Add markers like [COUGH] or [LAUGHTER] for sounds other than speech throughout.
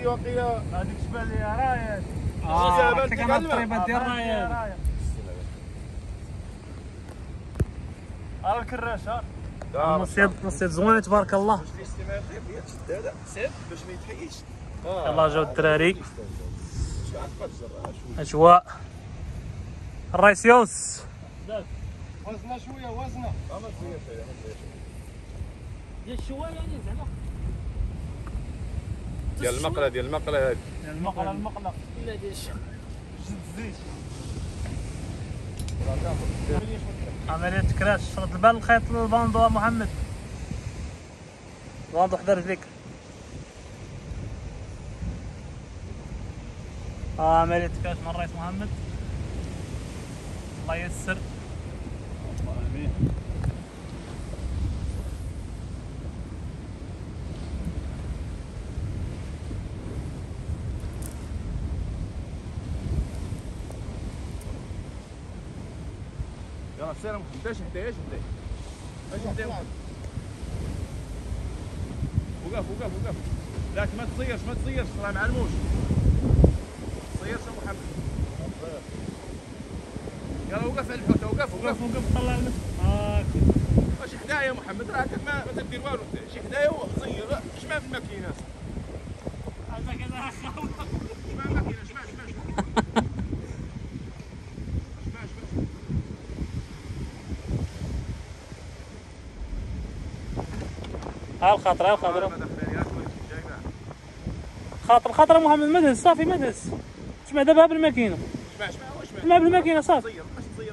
خيو قيا هذيك شبه لي رايد آه ديال الرايد على الكراش ها؟ نصيد نصيد زوين تبارك الله. باش ما يتحيش. يلا جاو الدراري. أجواء. الرئيس يوس. وزنه شوية وزنه. ديال الشوايه يعني زعما ديال المقلة ديال المقلة هذه المقلة. المقلة. لا ديال الشوايه جد زيت عملية كراش شرط البال الخيط للباندو محمد. باندو حضر رجليك عملية كراش مع الرئيس محمد. الله ييسر. يلا سير محمد إيش حدايا إيش حدايا إيش حدايا محمد وقف وقف وقف. لا ما تصيرش ما تصيرش. راه مع الموج تصيرش يا محمد. يلا وقف على الحوته وقف وقف. وقف طلع المس هاك اش حدايا يا محمد؟ راه ما ما تدير والو. انت شي حدايا وصير اش ما في الماكينه هذا كذا خاوي شمع ها يا جاي معاه خاطر خاطر يا محمد ما تهز صافي ما تهز اسمع دابا بالماكينه شمع شمع واش اسمع بالماكينه صافي.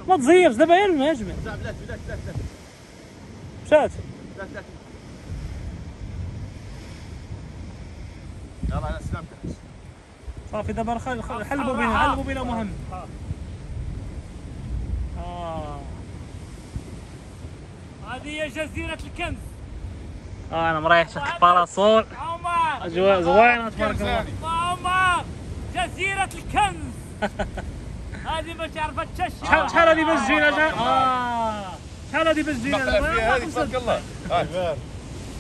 ما تزيرش دابا هي الماء بلات مشات. يلا على سلامتك صافي دابا حلبوا بينا حلبوا بينا محمد آه. هذه هي جزيرة الكنز. آه أنا مريح تحت الباراسول أجواء زوينة تبارك الله. عمر جزيرة الكنز هذه ما تعرفها حتى شي شحال شحال هذه بس جينا شحال آه شحال هذه؟ فيها هذه تبارك الله.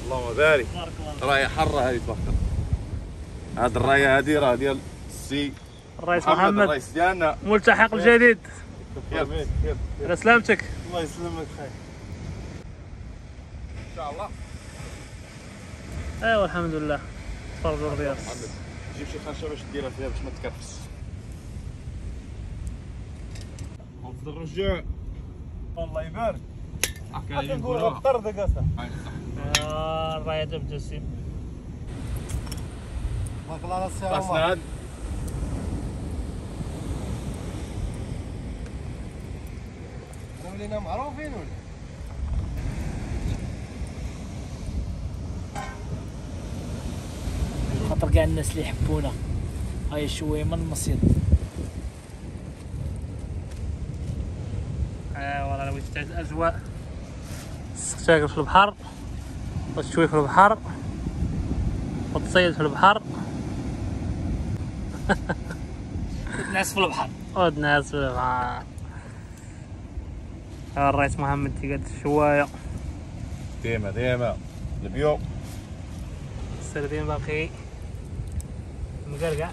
اللهم بارك. تبارك الله. راهي حرة هذه تبارك الله. هذه الرايه هذه راه ديال السي الرئيس محمد محمد. الرئيس ديالنا ملتحق الجديد. يلا. على سلامتك. الله يسلمك خير. إن شاء الله. ايوا الحمد لله. تفرجوا الرياض جيب شي خرشة باش ديرها فيها باش ما تكرفس حفظ الرجوع الله يبارك. كان نقول أكثر دقاسة آه، هاد ولينا معروفين ولا؟ خاطر كاع الناس اللي يحبونا. هاي شوية من المصيد. ايوا راه بغيت تعيش الأجواء. في البحر. وتشوي في البحر. وتصيد في البحر. الناس في البحر. والناس في البحر. ها الرئيس محمد تيقاد الشواية. ديما ديما. البيو السردين باقي. مقرقع.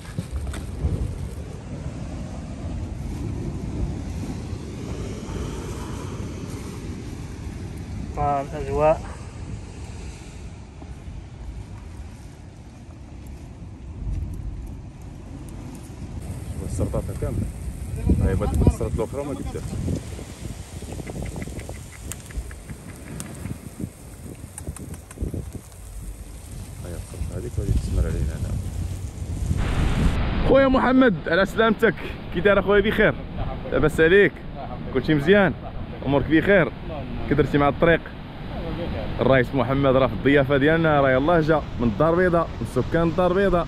آه، الأجواء السرطات كاملة. هاي بدات السرطات الأخرى ما قدرت هاي السرطة هذيك وهذيك تسمر علينا هنا خويا محمد على سلامتك. كي داير أخويا بخير. لاباس عليك. كلشي مزيان. أمورك بخير. كي درتي مع الطريق. الرئيس محمد راه في الضيافة ديالنا. راه يلاه جا. من الدار البيضاء من سكان الدار البيضاء.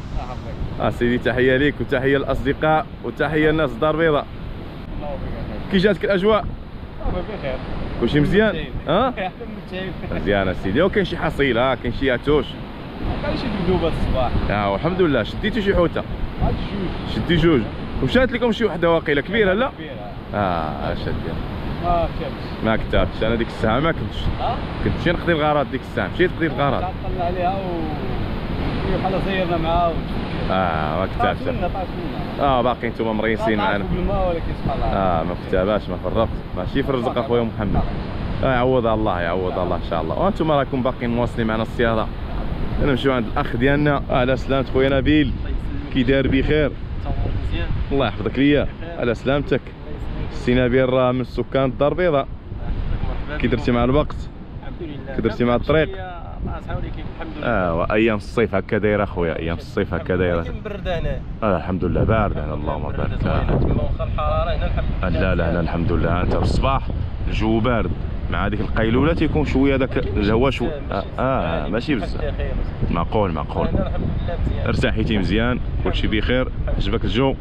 آه سيدي تحية ليك وتحية للأصدقاء وتحية للناس الدار البيضاء. كي جاتك الأجواء؟ بخير كلشي مزيان. ها؟ مزيان سيدي وكاين شي حصيلة كاين شي عتوش كان شي دبدوبة الصباح. آه والحمد لله. شديتي شي حوتة. شدي جوج. ومشات لكم شي وحدة واقيلة كبيرة لا؟ آه شاد ما كانش ما كتبتش. أنا ديك الساعة ما كنتش. كنت مشي نقضي الغرض ديك الساعة. مشيت قضيت الغرض. طلع عليها و بحال سيرنا معاه آه ما طاش كتبت منا طاش منا. آه باقي نتوما مريسين معنا آه ما كتباش ما فرقت. ماشي في الرزق اخويا محمد. آه يعوض الله يعوض الله إن شاء الله. وأنتم راكم باقيين مواصلين معنا الصياده نمشيو عند الأخ ديالنا. على سلامة خويا نبيل. كي داير بخير. مزيان. الله يحفظك ليا. على سلامتك. السي نبيل راه من سكان الدار البيضاء. كي درتي مع الوقت. الحمد لله. كي درتي مع الطريق. آه وأيام الصيف هكا دايرة أخويا. أيام الصيف هكا دايرة. برد هنا. آه الحمد لله. بارد هنا. اللهم بارك. آه. لله لا لا هنا الحمد لله. أنت في الصباح الجو بارد. مع هذيك القيلولة تيكون شوية داك الهواء شو آه, آه ماشي بزاف. معقول معقول. ارتاحيتي مزيان كلشي بخير. عجبك الجو؟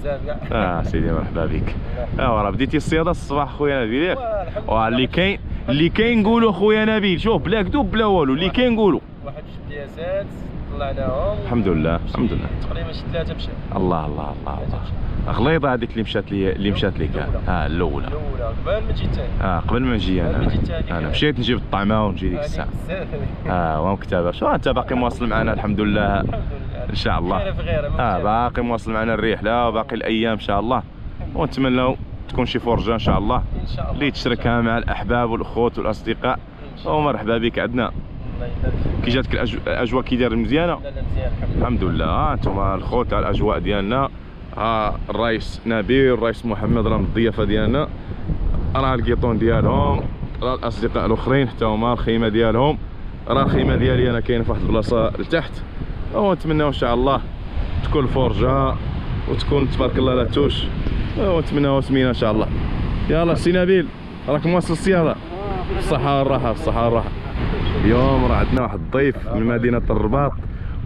بزاف آه سيدي مرحبا بك. آه راه بديتي الصيادة الصباح خويا نبيل. ياك اللي كاين اللي كاين نقولوا خويا نبيل. شوف بلا كذوب بلا والو. اللي كاين نقولوا واحد دياسات طلعناهم الحمد لله الحمد لله. تقريبا شي ثلاثة مشاو الله الله الله. الله غليظه هذيك اللي مشات لي اللي مشات لك آه الأولى. الأولى. قبل ما جيت آه قبل ما نجي أنا. أنا مشيت نجيب الطعمة ونجي ديك الساعة. [LAUGHS] آه ومكتبه شو أنت باقي مواصل معنا؟ الحمد لله. إن شاء الله. آه باقي مواصل معنا الرحله وباقي الأيام إن شاء الله. ونتمنى تكون شي فرجة إن شاء الله. إن شاء الله. اللي تشاركها مع الأحباب والأخوت والأصدقاء. ومرحبا بك عندنا. كي جاتك الأجواء كي داير مزيانة؟ لا لا مزيان الحمد لله. أنتم الخوت على الأجواء ديالنا. ها الرئيس نبيل الرئيس محمد راه من الضيافة ديالنا. راه القيطون ديالهم. راه الأصدقاء الأخرين حتى هما الخيمة ديالهم. راه الخيمة ديالي أنا كاينة في واحد البلاصة لتحت. ونتمناو إن شاء الله تكون فرجه وتكون تبارك الله لا توش. ونتمناو سمينا إن شاء الله. يلا سي نبيل راك موصل الصياده بالصحه والراحة بالصحه والراحة. اليوم راه عندنا واحد الضيف من مدينة الرباط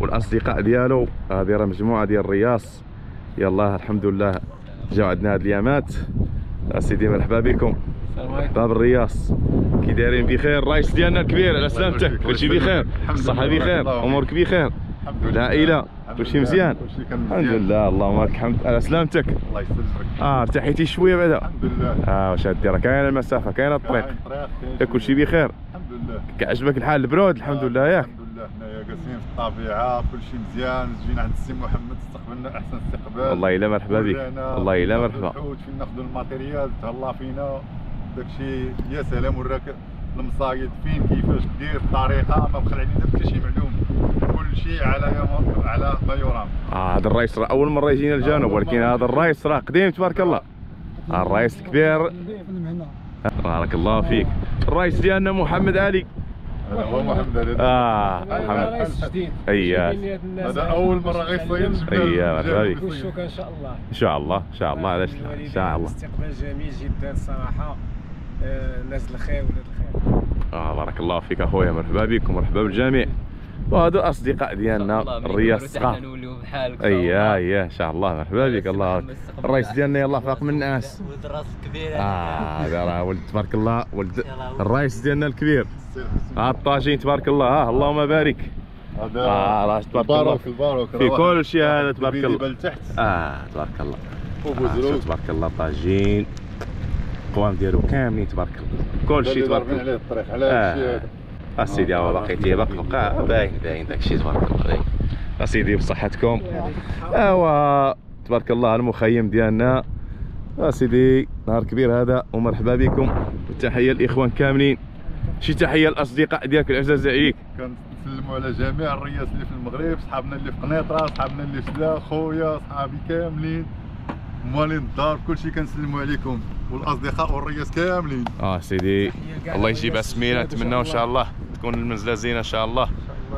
والأصدقاء ديالو هذه راه مجموعه ديال الرياس. يلا الحمد لله. جاو عندنا هاد الايامات اسيدي مرحبا بكم. مرحبا بالرياس كي دايرين بخير؟ الرئيس ديالنا الكبير على سلامتك كلشي بخير. الصحه بخير أمورك بخير. العائله كلشي مزيان. الحمد لله. اللهم لك الحمد. على سلامتك. الله يسلمك. آه ارتحيتي شوية بعدا. الحمد لله. آه واش هادي راه كاينة المسافة كاينة الطريق. كلشي بخير. لله. كيعجبك الحال البرود؟ الحمد لله ياك. الحمد لله. حنايا جالسين في الطبيعة كل شيء مزيان. جينا عند السي محمد استقبلنا أحسن استقبال والله إلا مرحبا بك. والله إلا مرحبا. الحوت فين ناخذوا matériel تهلا فينا. داكشي يا سلام وراك المصايد فين كيفاش دير الطريقة؟ ما بخل علينا بكل شيء معلوم. كل شيء على يوم على ما يرام. آه هذا الرئيس راه أول مرة يجينا الجانب ولكن هذا الرئيس راه قديم تبارك الله. الرئيس الكبير. بارك الله فيك. الرئيس ديالنا محمد علي. هذا هو محمد علي. آه محمد. اييه هذا أول مرة أييه، مرحبا بك. والشكر إن شاء الله. إن شاء الله إن شاء الله. علاش لا؟ إن شاء الله. استقبال جميل جدا الصراحه آه، ناس الخير ولاد الخير. آه بارك الله فيك أخويا. مرحبا بكم. مرحبا بالجميع. وهذو اصدقاء ديالنا الرياس الصغار نوليو بحالك اييه اييه إن شاء الله. مرحبا بك الله. الرئيس ديالنا يلاه فاق من الناس. ولد راس كبير. آه هذا راه ولد تبارك الله ولد الرئيس ديالنا الكبير. ها الطاجين تبارك الله. ها اللهم بارك. هذا آه راه تبارك الله. الباروك الباروك في كل شيء هذا تبارك الله. آه تبارك الله. آه تبارك الله طاجين القوام ديالو كاملين تبارك الله. كل شيء تبارك الله. عليه الطريق على آه. أسيدي هو باقي تي باقي بقى باين باين. داك الشيء تبارك الله باين أسيدي بصحتكم. ايوا تبارك الله المخيم ديالنا. أسيدي نهار كبير هذا ومرحبا بكم. وتحيه الاخوان كاملين. شي تحية للأصدقاء ديالك العزاز عليك. كنسلموا على جميع الرياس اللي في المغرب صحابنا اللي في قنيطرة صحابنا اللي في سلا خويا صحابي كاملين. موالين الدار كلشي كنسلموا عليكم. والأصدقاء والرياس كاملين. آه سيدي الله يجيبها سمينه نتمنى إن شاء الله. تكون المنزلة زينة إن شاء الله.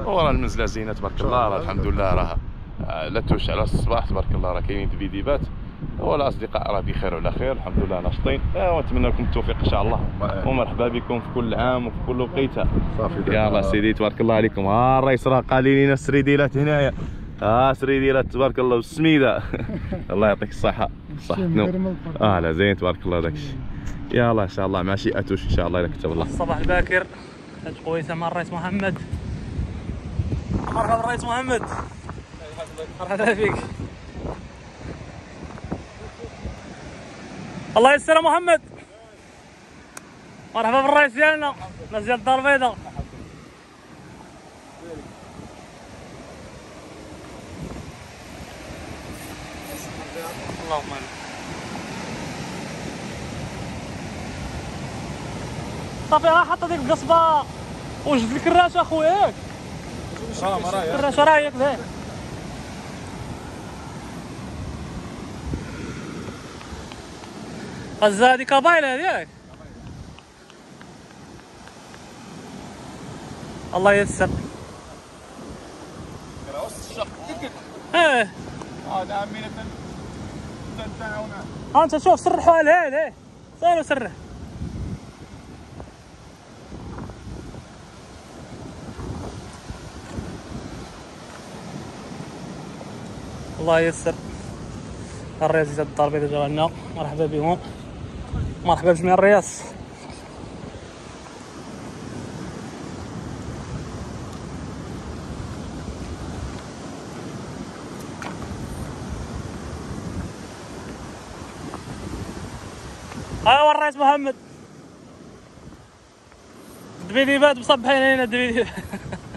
وراه المنزلة زينة تبارك الله راه الحمد لله راه آه، لا توش على الصباح تبارك الله راه كاينين دبيديبات والاصدقاء راه بخير وعلى خير الحمد لله ناشطين. آه، ونتمنى لكم التوفيق إن شاء الله. ومرحبا بكم في كل عام وفي كل وقيتة. صافي. يلا سيدي تبارك الله عليكم. ها الرئيس راه قال لي لنا السريديلات هنايا. ها سريديلات تبارك الله والسميده [LAUGHS] الله يعطيك الصحة. صح نو. آه لا زين تبارك الله داكشي. يلا إن شاء الله مع شي أتوش إن شاء الله اذا كتب الله. الصباح الباكر. قويسه مع الرئيس محمد. مرحبا الرئيس محمد. مرحبا فيك. الله يسر محمد. مرحبا بالرئيس ديالنا. الناس ديال الدار البيضاء. اللهم آمين. صافي راه حط هذيك القصبة. وجد الكراشه اخويا ياك آه الكراشه راه ياك ذاك. غزه هذيك كابايله هذيك. الله ييسر. هذا عمينا تنتعونا ها أنت شوف سرحوا على هذا. صاروا سرح الله ييسر. الرياس زاد الدار البيضاء عندنا مرحبا بهم. مرحبا بجميع الرياس ايوا الرئيس محمد. الدبيديبات مصبحين هنا الدبيديبات [LAUGHS]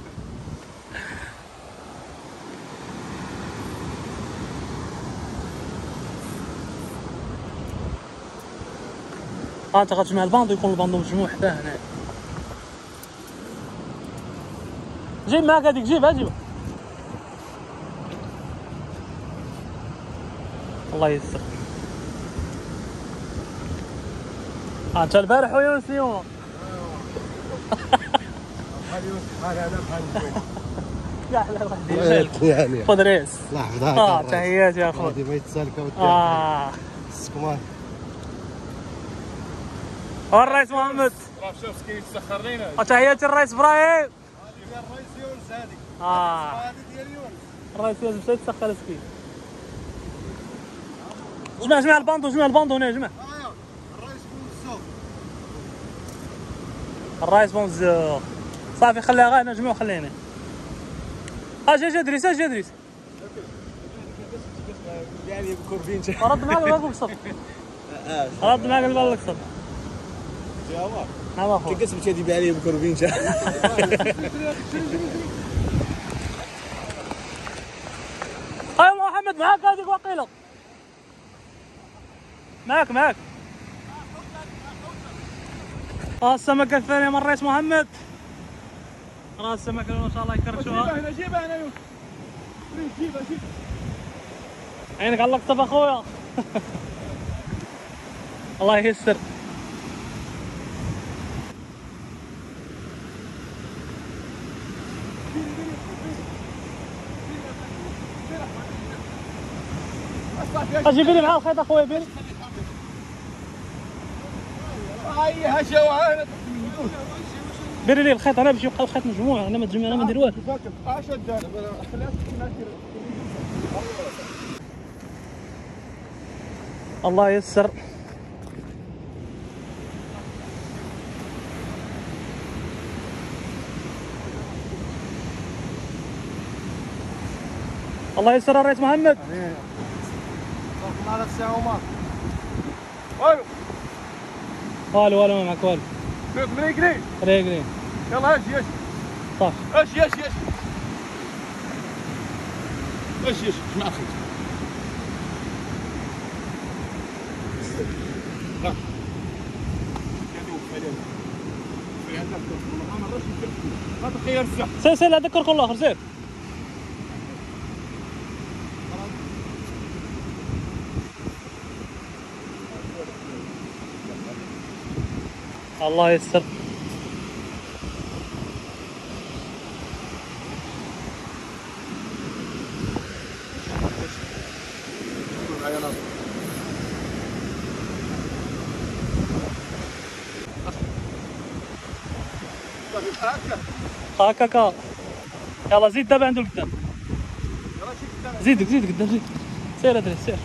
انت غتجمع الباندو يكون الباندو مجموع حداه هنا. جيب معاك هذيك جيبها جيبها الله ييسر. آه انت البارح ويونس اليوم لا لا لا خذ ريس. الله يحفظها آه تحياتي يا هذه ما يتسالك آه. السكمان والرئيس محمد. راه شوف كاين يسخر لينا وتحياتي الرئيس إبراهيم. الرئيس يونس هذيك آه. هذه ديال يونس. الرئيس لازم مشى يتسخر سكين جمع جمع الباندو جمع الباندو هنا جمع ايوا الرئيس بونسو الرئيس بونزو. صافي خليها غا هنا جمعوا خليها هنا. ها جا جا ادريس جا ادريس يعني بكوربين رد معاك الباب القصر رد معاك الباب القصر نعم أخوي قسم شادي بعلي بكوربين ايوا محمد معاك هذيك وقيله معاك معاك آه السمكة الثانية من الرئيس محمد. راه السمكة ما شاء الله يكرشوها هنا جيبها هنا يوسف جيبها جيبها عينك على القطف اخويا الله ييسر أجيب لي معاه الخيط أخويا بيني هاي هشوا هنا بيني لي الخيط؟ أنا باش يبقى الخيط مجموع أنا ما تجمع أنا ما ندير والو. الله ييسر. الله ييسر الرئيس محمد. على الساعة وما. والو. والو والو ما معك والو. شوف مريقلي ريقلين يلا اش يش صافي اش يش يش اش يش جمع الخيط سير سير اذكر كل اخر سير. الله يستر هكاكا يلا زيد دابا عنده القدام زيد زيد قدام زيد سير أدري سير.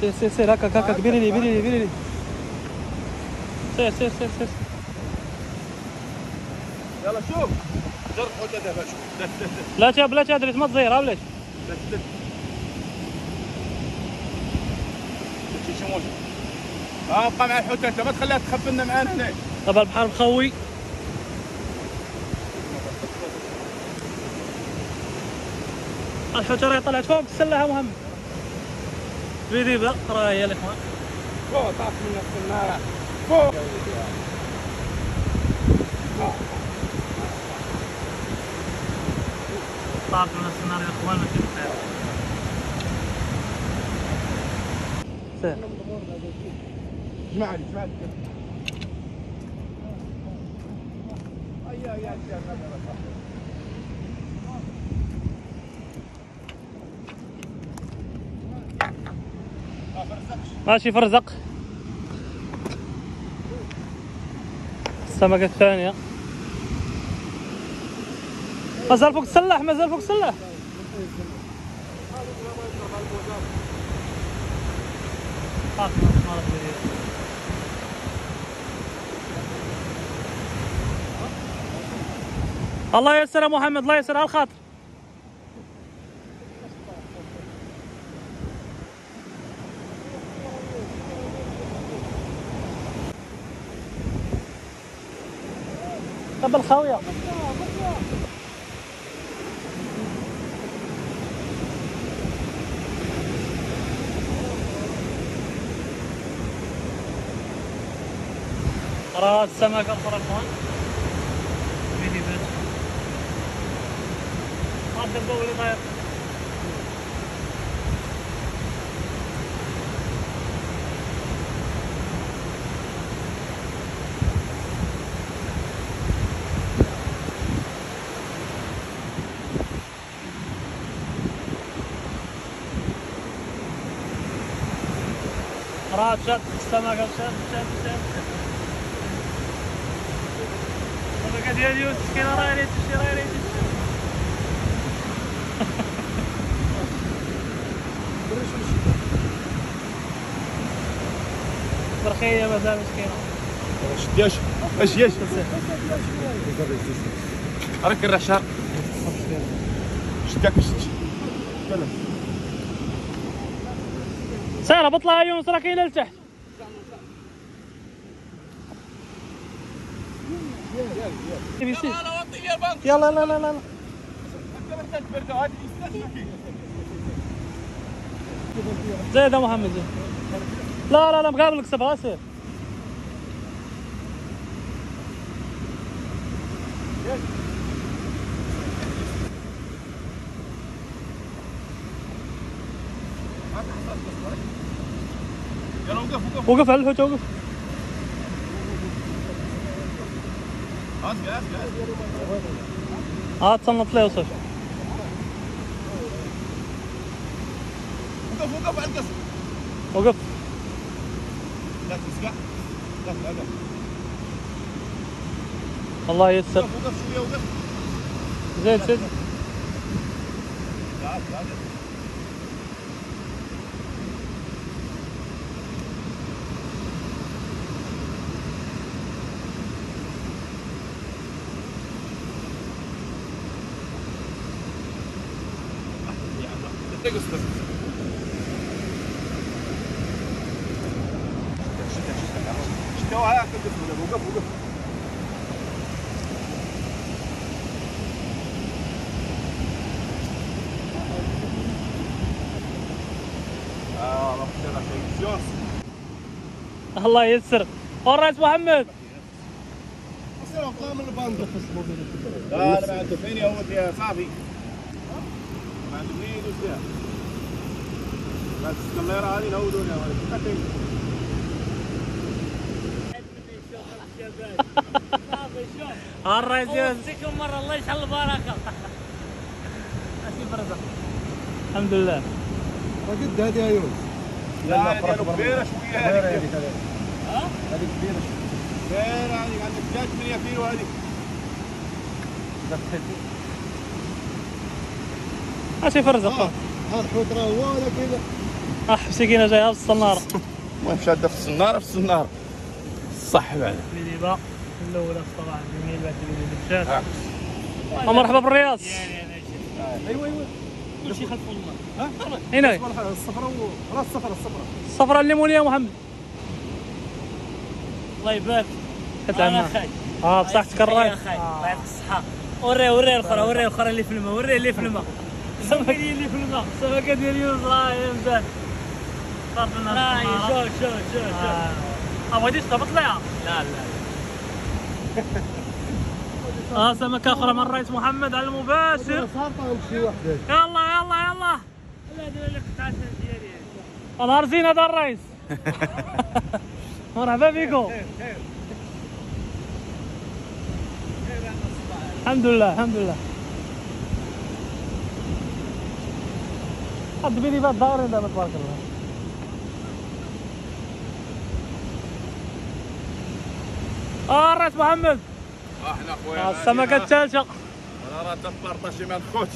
سير سير سير. هكاك هكاك. بيري لي بيري لي بيري لي سير سير سير سير يلا شوف. جرب حوت دابا شوف. لا تا بلا تادري ما شي موجه آه بقى مع الحوتات ما تخليها تخف لنا معانا هنا. دابا البحر مخوي. الحوت راه طلعت فوق السلاحه محمد تبيديبه راه هي الإخوان. طاف من السناره فوق طاب من السنار يا اخوان ماشي بخير سير اسمع لي اسمع لي ماشي فرزق. السمكة الثانية. مازال فوق السلاح مازال فوق السلاح. الله يسر محمد الله يسر على الخاطر. طب الخاوية؟ راه السمكة الأخرى اخوان فيدي بيت. ما تدبوا اللي شد السمكة شد شد شد السمكة ديال يوسف مسكينة راه غير تمشي راه غير تمشي برخية مازال مسكينة شدياش اش ياش راك الرح شهر شداك شد سير بطلع يونس راه كاينة لتحت يلا لا لا لا لا. زيد محمد. زيد لا لا لا مقابلك سبعة سير. يلا وقف وقف وقف على الحوت وقف هات قاس قاس ها تصنت لي وصل وقف وقف على القصر وقف لا تسقع لا لا لا الله ييسر وقف وقف شوية وقف زيد زيد تعال تعال وقف وقف آه رحت تلفزيون الله ييسر. والرئيس محمد. لا لا ما عنده فين يا صاحبي ما عنده فين يدوس فيها بس الكاميرا هذه نهودون يا ولد الرئيس يونس اوصيكم مره الله. يجعل البركه الحمد لله. قد هذه يا يونس لا ديالو كبيرة شوية. هذيك هذه. كبيرة كبيرة هذيك عندك جات 8 كيلو هذيك ماشي فرزق ها الحوت راه هو كذا. آه مسكينه جاية بالصناره المهم شادة في السنارة في السنارة صح بعد. اللي الأولى الصراحه جميل بعد اللي مشات مرحبا بالرياض. أيوه أيوه. كل شيء خلف الله هنا الصفراء راس الصفراء الصفراء الصفراء الليمونيه يا محمد. الله يبارك. أنا خاي آه بصحتك الراي الله. يعطيك الصحة. وري وري الاخرى وري الاخرى اللي في الماء وري اللي في الماء. ديال اللي في الماء. السمكه ديال يونس هي مزال صارت لنا لا الصنارة. شوف شوف شوف شوف آه. ما بغيتيش تهبط ليها لا لا. [LAUGHS] آه سمكة أخرى من الرئيس محمد على المباشر. يلا يلا يلا. لا هذول اللي قطعة ديالي نهار زين هذا الرئيس [LAUGHS] مرحبا بكم الحمد لله الحمد لله. حد بيدي بات دارين دابا تبارك الله آه الرئيس محمد. إحنا آه، خويا السمكة الثالثة. أنا راه تبارطاجي مع الخوت.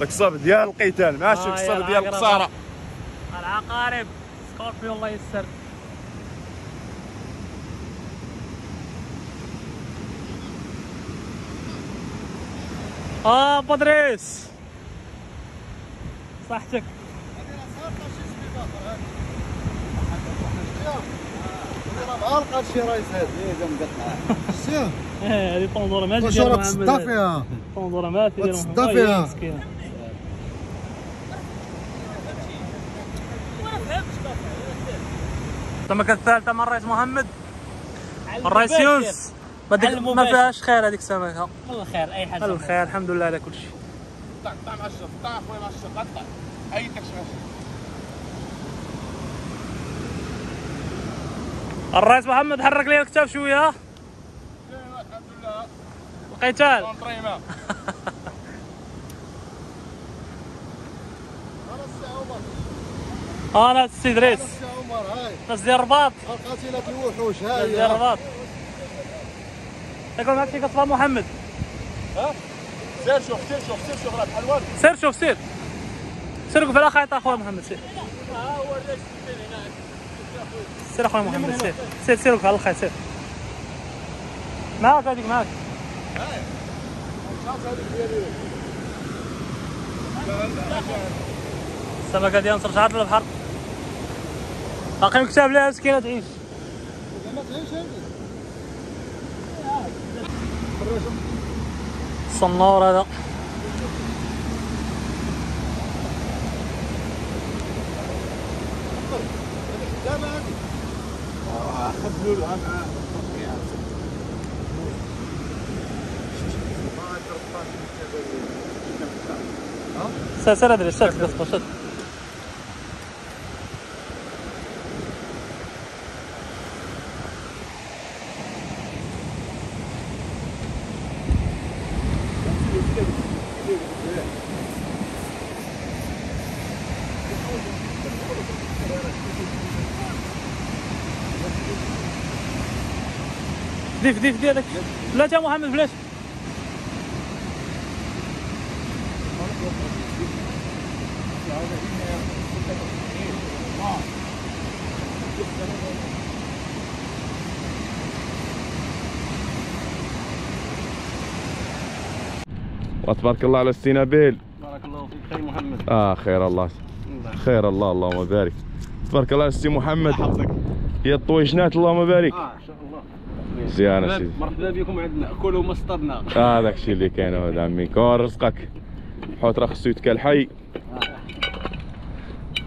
داك الصبر ديال القتال. ماشي آه، الصبر يا ديال. القصاره العقارب. سكوربيو الله يسر. آه بدريس صحتك. غلقت شي رايس هاد السير إيه هذه طنجوره ماشي واش ديال راك محمد تصدى. فيها ديال محمد وتصدى آه، فيها. يا مسكينة. السمكة الثالثة من الرئيس محمد الرئيس يونس ما ما. فيهاش خير هذيك السمكة الله خير أي حاجة الخير الحمد لله على كل شيء قطع قطع مع الشرف قطع اخويا مع الشرف قطع اي تكشف الرئيس محمد حرك لي الكتاف شوية الحمد لله القتال أنا السي دريس ناس ديال الرباط قتيلة الوحوش هاي ديال الرباط يقول معك شي محمد. سير شوف سير شوف سير شوف راه بحال والو سير شوف سير سير وقف على خيط اخويا محمد. سير. سير اخويا محمد. سير. سير سير وقف على الخيط سير. معاك هذيك معاك. السمكة ديال نصر شعرت البحر باقي مكتاب لها مسكينة تعيش. الصنور هذا. دابا هادي سير أدري سير قصبة سير. ديف ديف ديالك لا يا محمد بلاش. وتبارك الله على السينابيل بارك الله فيك. خير محمد. آه خير الله. خير الله اللهم بارك. تبارك الله على السي محمد. يا الطويشنات اللهم بارك. آه إن شاء الله. مزيان سيدي. مرحبا بكم عندنا. كلوا ما اصطدنا آه داك الشيء اللي كاين هذا عمي. كون رزقك. حوت راه خصو يتكال حي.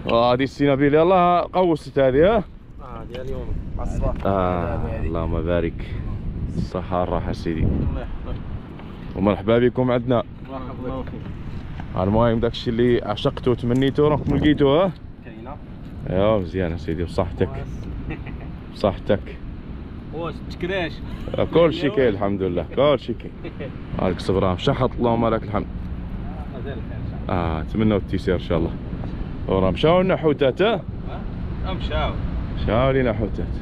وهذه السينابيل يلاه قوست هذه ها؟ آه ديال اليوم. مع الصباح. آه اللهم بارك. الصحة والراحة سيدي. الله يحفظك. ومرحبا بكم عندنا. الله فيك المهم داك الشيء اللي عشقته وتمنيته راكم لقيتوه ها؟ كاينة. ايوا مزيان سيدي بصحتك. بصحتك. واش تكراش كل شيء كاين الحمد لله. كل شيء كاين. هاك صبرا مشحط اللهم لك الحمد. مازال الخير آه نتمنوا التيسير إن شاء الله. وراه مشاو لنا حوتات ها؟ الله مشاو. مشاو لينا حوتات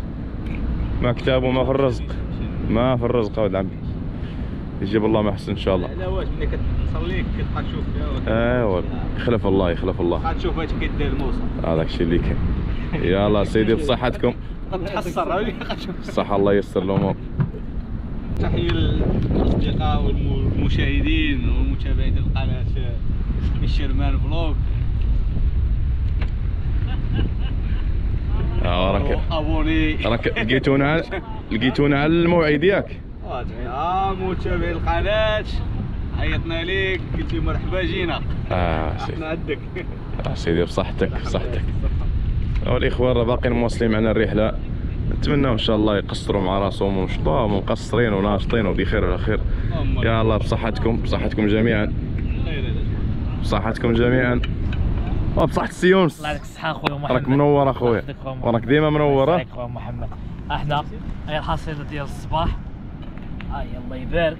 ما كتابه ما في الرزق. ما في الرزق ولد عمي. يجيب الله ما احسن إن شاء الله. لا واش ملي كتصلي كتبقى تشوف فيها أيوا يخلف الله يخلف الله. تشوف اش كيدير الموسى هذاك الشيء اللي كاين. يلا سيدي بصحتكم. تحسر عاودي غتشوف الصحة الله ييسر الأمور. تحية للأصدقاء والمشاهدين والمتابعين ديال القناة الشرمان فلوق آه، راك أبوني. راك لقيتونا لقيتونا على الموعد ياك. آه متابعين القناة. عيطنا ليك. قلت لي مرحبا جينا. آه سيدي عندك. آه، سيدي بصحتك بصحتك. والإخوان راه باقيين مواصلين معنا الرحلة. نتمنى إن شاء الله يقصروا مع راسهم وإن شاء الله مقصرين وناشطين وبخير وعلى خير. يا الله بصحتكم بصحتكم جميعا. بصحتكم جميعا. وبصحة السيونس الله يعطيك الصحة خويا محمد راك منور أخويا. وراك ديما منور الله يسعدك خويا محمد إحنا هي الحصيلة ديال الصباح هاي الله يبارك.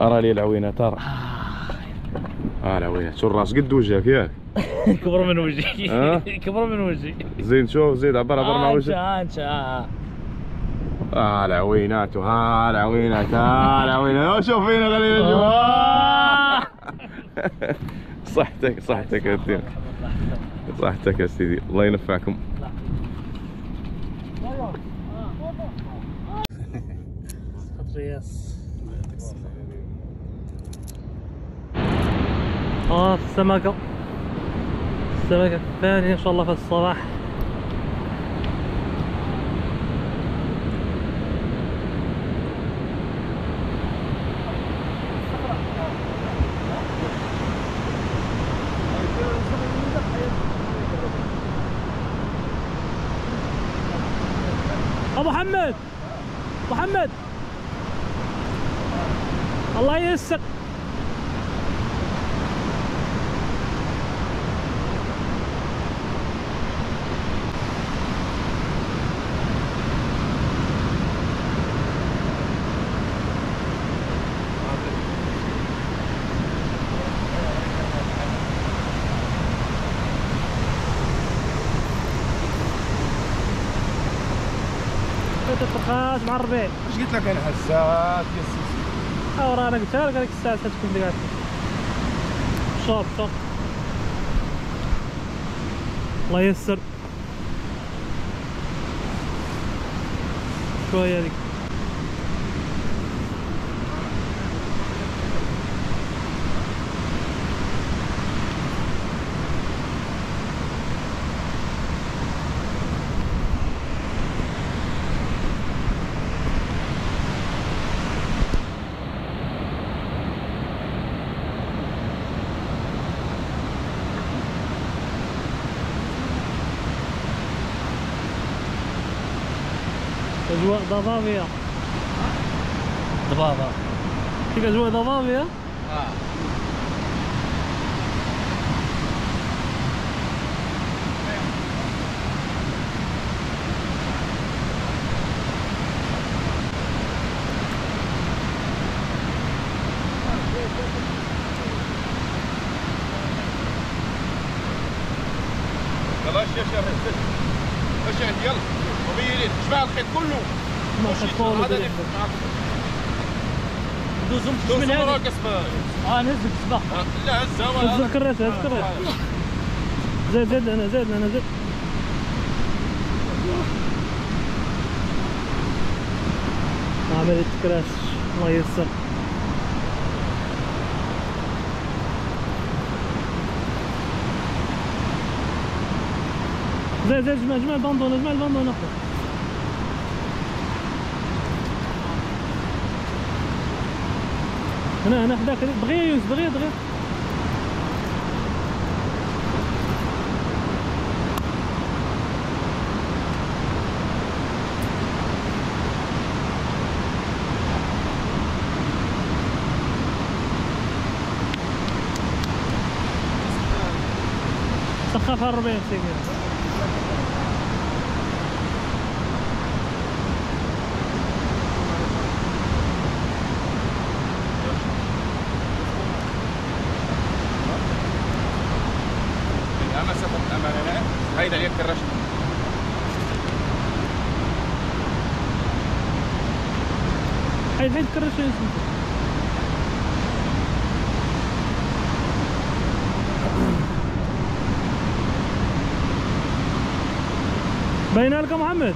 أرى لي العوينة ترى. آه. العوينة. شو الراس؟ قد وجهك ياك [LAUGHS] كبر من وجهي؟ [LAUGHS] كبر من وجهي. زيد شوف زيد عبر عبر مع آه، وجهك. انت انت آه. آه العوينات ها العوينات ها العوينات شوف فينا خلينا نشوف آه. [LAUGHS] صحتك صحتك يا سيدي صحتك يا سيدي الله ينفعكم. رياس آه السمكة. السمكة الثانية إن شاء الله في الصباح. أبو محمد محمد الله ييسر. الفرخات مع الربيع. اش قلت لك أنا هزات أو راه أنا قلتها لك هذيك الساعة تكون ديك شوف الله ييسر. شوية هذيك اجواء ضبابيه ضبابة كيف اجواء ضبابيه يلا إيش يا إيش عندي يلا وبيلين جماعة الخيط كله ما تقولوا دوزهم من هذه آه نزل سباق لا هزها هز الكراسه هز الكراسه زيد زيد أنا زيد أنا زيد عملية كراش الله ييسر زيد زيد جمع جمع البندونة جمع البندونة هنا هنا حداك دغيا يونس دغيا دغيا. سخفها 40 سيكون مسافة أمانة هيدا اللي يكرش حيد حيد كرر شوي اسمه باينه لك يا محمد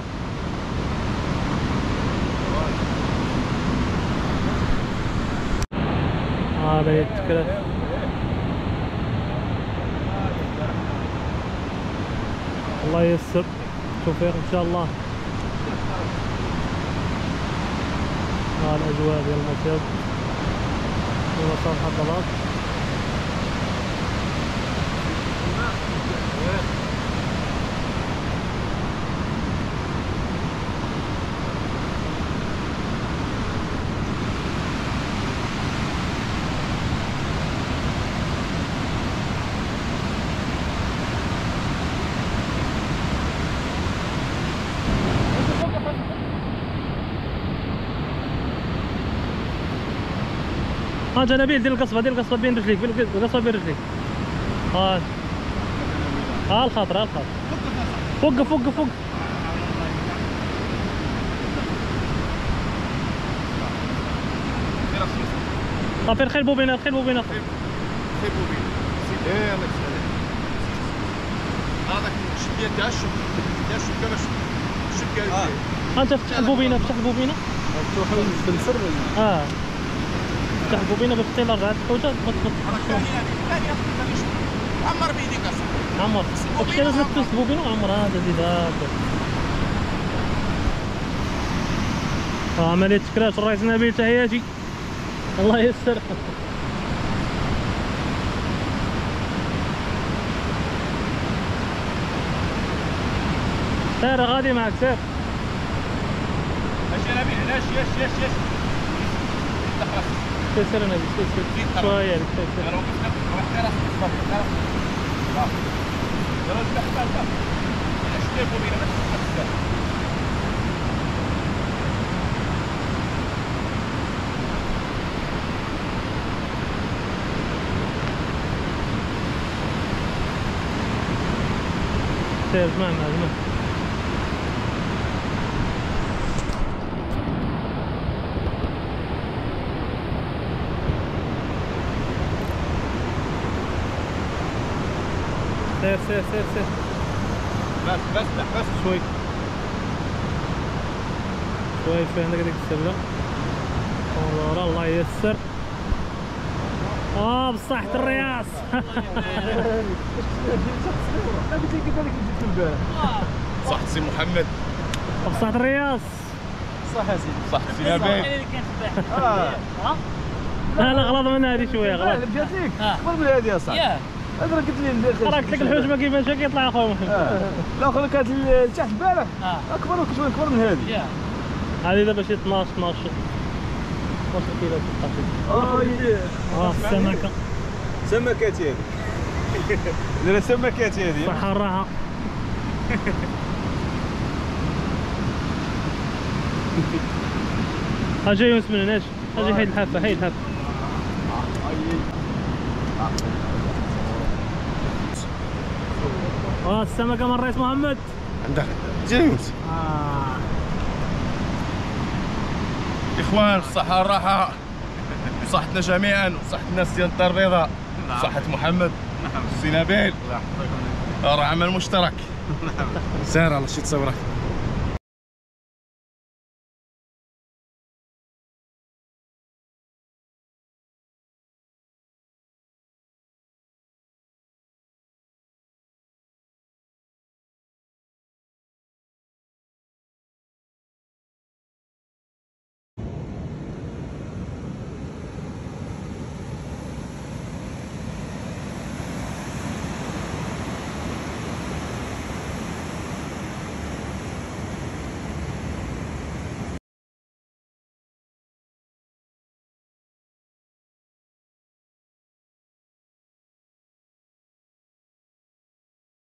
هذا يتكلف الله ييسر توفيق إن شاء الله. ها الأجواء ديال المصيد في مصاب حضرات ها انت نبيل دير القصبة دير القصبة بين رجليك القصبة بين رجليك. ها ها الخاطر ها الخاطر. وقف وقف وقف صافي الخيل بوبينه الخيل بوبينه إيه الله يسهل هذاك الشديه تاع الشوك تاع الشوك باش الشوك ها انت فتح البوبينه فتح البوبينه بالسر آه. فتح البوبينه باش تطير رجعت الحوجه ما عمر بيديك اصاحبي عمر وقت لازم تدوس البوبينه عمر. هذا زيد هذا آه عملية تكراش الرئيس نبيل تحياتي. الله يسر سير غادي معك سير اش يا نبيل علاش ياش ياش ياش سير سير نبيل سير سير شوية يعني سير سير أنا وقفت لك واحد راسك صبر راسك يلا افتح افتح افتح علاش تليفون بينا ما سير سير سير سير. بس بس بس شوي. شوي شوي عندك هذيك السبلة. ورا الله ييسر آه بصحة الرياس. صح سي محمد. بصحة الرياس. صح سي. نبيل لا لا غلط من هذه شوية غلط. جات ليك آه. قبل من هذه ياه هذا قلت لي راك لك الحوجمة كيفاش كيطلع اخويا محمد [LAUGHS] آه. الآخر كانت ال- تحت البارح آه. أكبر وشوي أكبر من هذه. هذه دابا شي 12 12 12 كيلو آه السمكة سمكات هذه. لا سمكات [LAUGHS] هذه. صحة الراحة أجي يونس من هنا أجي حيد الحافة حيد الحافة آه السمكة من الرئيس محمد. عندك. جيمس. إخوان الصحة والراحة صحتنا جميعا وصحة الناس ديال الدار البيضاء. صحة محمد. سي نبيل راه عمل مشترك. سير الله شي تصورك